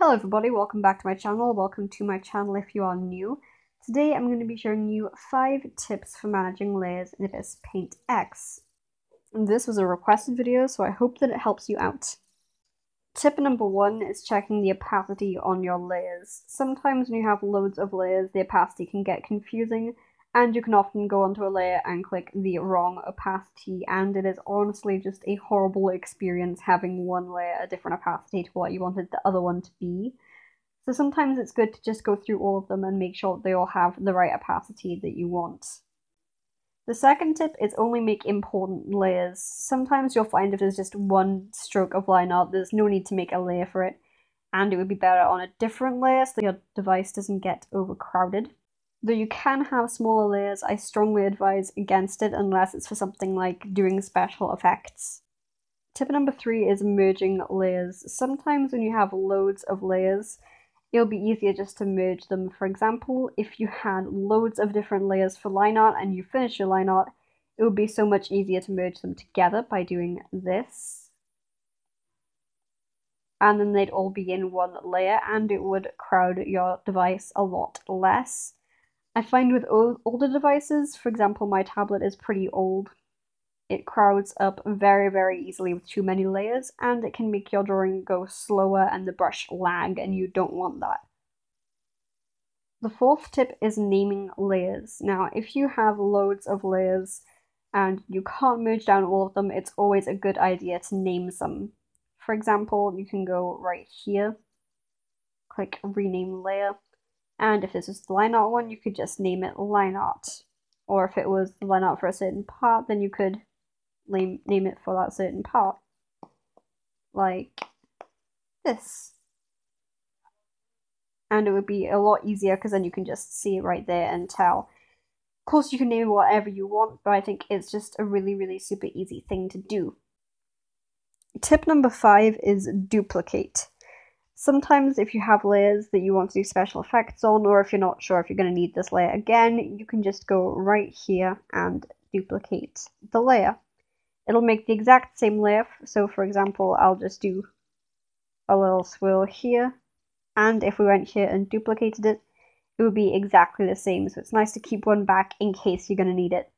Hello everybody, welcome back to my channel, welcome to my channel if you are new. Today I'm going to be showing you 5 tips for managing layers in Ibis Paint X. And this was a requested video, so I hope that it helps you out. Tip number 1 is checking the opacity on your layers. Sometimes when you have loads of layers, the opacity can get confusing, and you can often go onto a layer and click the wrong opacity and it is honestly just a horrible experience having one layer a different opacity to what you wanted the other one to be. So sometimes it's good to just go through all of them and make sure they all have the right opacity that you want. The second tip is only make important layers. Sometimes you'll find if there's just one stroke of line art, there's no need to make a layer for it, and it would be better on a different layer so your device doesn't get overcrowded. Though you can have smaller layers, I strongly advise against it unless it's for something like doing special effects. Tip number three is merging layers. Sometimes when you have loads of layers, it'll be easier just to merge them. For example, if you had loads of different layers for line art and you finish your line art, it would be so much easier to merge them together by doing this. And then they'd all be in one layer and it would crowd your device a lot less. I find with older devices, for example, my tablet is pretty old, it crowds up very, very easily with too many layers, and it can make your drawing go slower and the brush lag, and you don't want that. The fourth tip is naming layers. Now, if you have loads of layers and you can't merge down all of them, it's always a good idea to name some. For example, you can go right here, click rename layer, and if this was the line art one, you could just name it line art. Or if it was the line art for a certain part, then you could name, name it for that certain part. Like this. And it would be a lot easier because then you can just see it right there and tell. Of course, you can name it whatever you want, but I think it's just a really, really super easy thing to do. Tip number five is duplicate. Sometimes if you have layers that you want to do special effects on, or if you're not sure if you're going to need this layer again, you can just go right here and duplicate the layer. It'll make the exact same layer, so for example, I'll just do a little swirl here, and if we went here and duplicated it, it would be exactly the same, so it's nice to keep one back in case you're going to need it.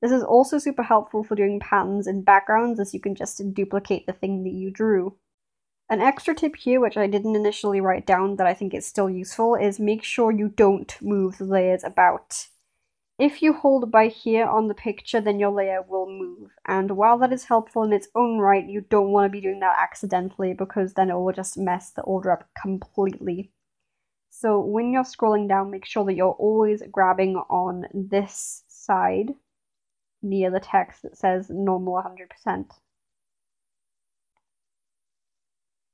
This is also super helpful for doing patterns in backgrounds, as you can just duplicate the thing that you drew. An extra tip here, which I didn't initially write down that I think is still useful, is make sure you don't move the layers about. If you hold by here on the picture, then your layer will move. And while that is helpful in its own right, you don't want to be doing that accidentally because then it will just mess the order up completely. So when you're scrolling down, make sure that you're always grabbing on this side near the text that says normal 100%.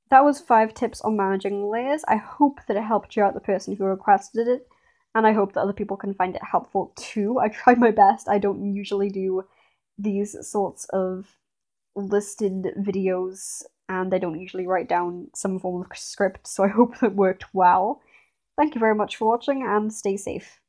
That was five tips on managing layers. I hope that it helped you out, the person who requested it, and I hope that other people can find it helpful too. I tried my best. I don't usually do these sorts of listed videos, and I don't usually write down some form of script, so I hope it worked well. Thank you very much for watching, and stay safe.